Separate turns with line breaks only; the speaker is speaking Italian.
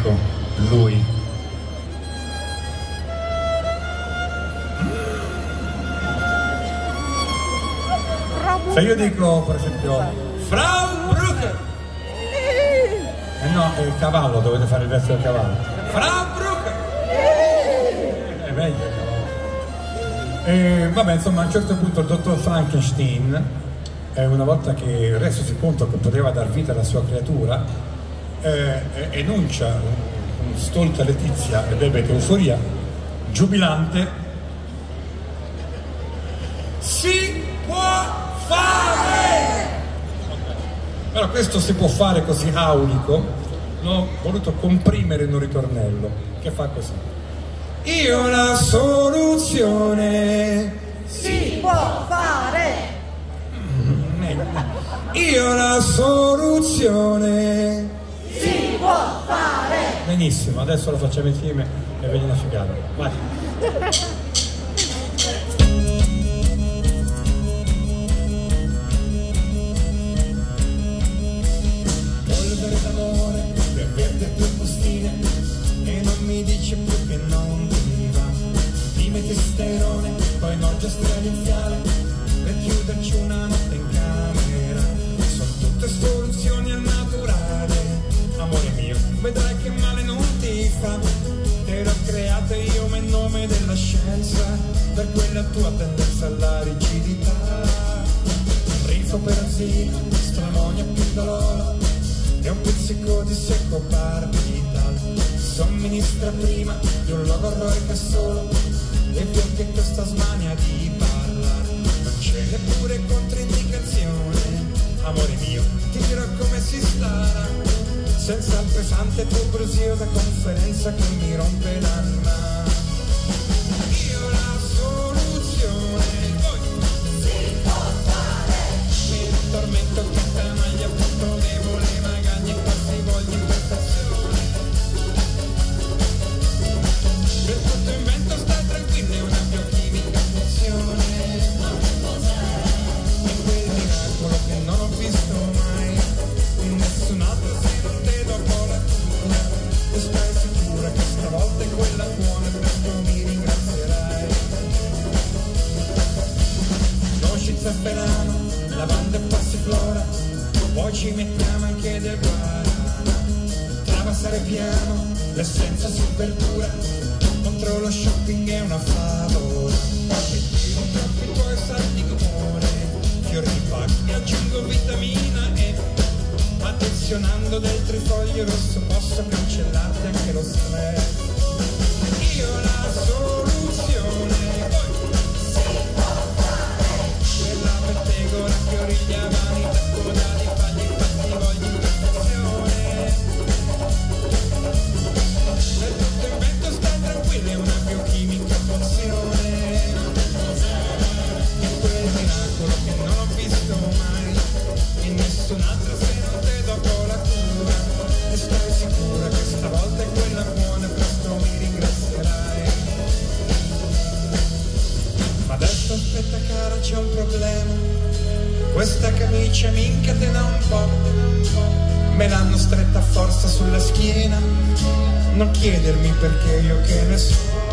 Ecco, lui. Se io dico, per esempio, Frau Brugger, eh no, è il cavallo, dovete fare il verso del cavallo. Frau Brugger! È meglio il cavallo. E vabbè, insomma, a un certo punto il dottor Frankenstein, eh, una volta che resosi conto che poteva dar vita alla sua creatura, eh, enuncia con stolta letizia e bebete euforia, giubilante, si può fare! Però questo si può fare così aulico, l'ho voluto comprimere in un ritornello, che fa così. Io la soluzione
Si può fare!
Io la soluzione! Benissimo, adesso lo facciamo insieme e viene una figata. Vai. Testosterone, poi noggio stradiziale per chiuderci una notte in camera. Quella tua tendenza alla rigidità. Rifo per asilo, stramonia dolore e un pizzico di secco barbital. Somministra prima di un logo che solo le fiocche questa smania di parlare. Non c'è neppure controindicazione, amore mio, ti dirò come si starà. Senza il pesante tuo brusio da conferenza che mi rompe l'anima. Ci mettiamo anche del guarana. Travasare piano, l'essenza su verdura, contro lo shopping è una favola. E tiro troppi i tuoi di cuore, fiori pacchi, aggiungo vitamina E. Attenzionando del trifoglio rosso posso cancellarti anche lo stress. Io la soluzione, in nessun altro se non te dopo la cura. E stai sicura che stavolta è quella buona presto mi ringrazierai. Ma adesso aspetta cara c'è un problema. Questa camicia mi incatena un po' Me l'hanno stretta a forza sulla schiena. Non chiedermi perché io che ne so